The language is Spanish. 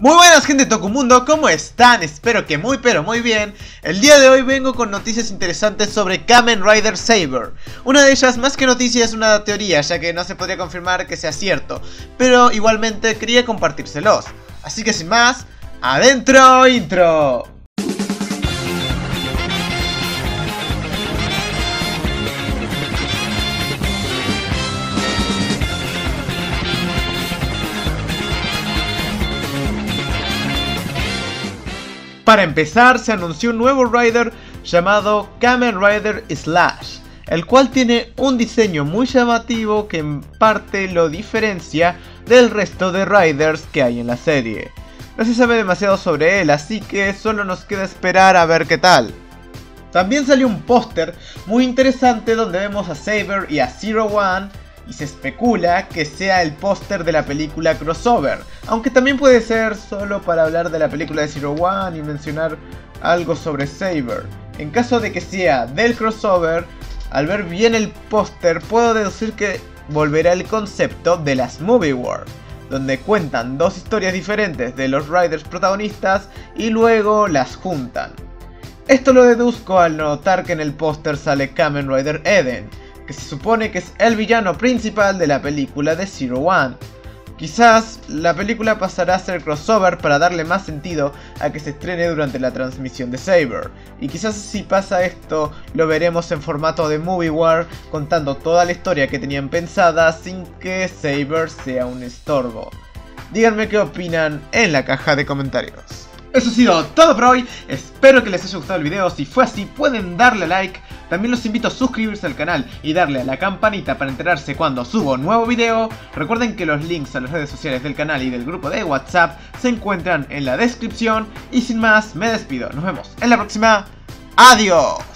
Muy buenas gente de Tokumundo, ¿cómo están? Espero que muy pero muy bien. El día de hoy vengo con noticias interesantes sobre Kamen Rider Saber. Una de ellas, más que noticia, es una teoría, ya que no se podría confirmar que sea cierto. Pero igualmente quería compartírselos. Así que sin más, ¡adentro intro! Para empezar, se anunció un nuevo Rider llamado Kamen Rider Slash, el cual tiene un diseño muy llamativo que en parte lo diferencia del resto de Riders que hay en la serie. No se sabe demasiado sobre él, así que solo nos queda esperar a ver qué tal. También salió un póster muy interesante donde vemos a Saber y a Zero One y se especula que sea el póster de la película crossover, aunque también puede ser solo para hablar de la película de Zero One y mencionar algo sobre Saber. En caso de que sea del crossover, al ver bien el póster puedo deducir que volverá el concepto de las Movie World, donde cuentan dos historias diferentes de los Riders protagonistas y luego las juntan. Esto lo deduzco al notar que en el póster sale Kamen Rider Eden, que se supone que es el villano principal de la película de Zero One. Quizás la película pasará a ser crossover para darle más sentido a que se estrene durante la transmisión de Saber. Y quizás si pasa esto, lo veremos en formato de Movie War, contando toda la historia que tenían pensada sin que Saber sea un estorbo. Díganme qué opinan en la caja de comentarios. Eso ha sido todo por hoy, espero que les haya gustado el video, si fue así pueden darle like, también los invito a suscribirse al canal y darle a la campanita para enterarse cuando subo un nuevo video, recuerden que los links a las redes sociales del canal y del grupo de WhatsApp se encuentran en la descripción. Y sin más me despido, nos vemos en la próxima, adiós.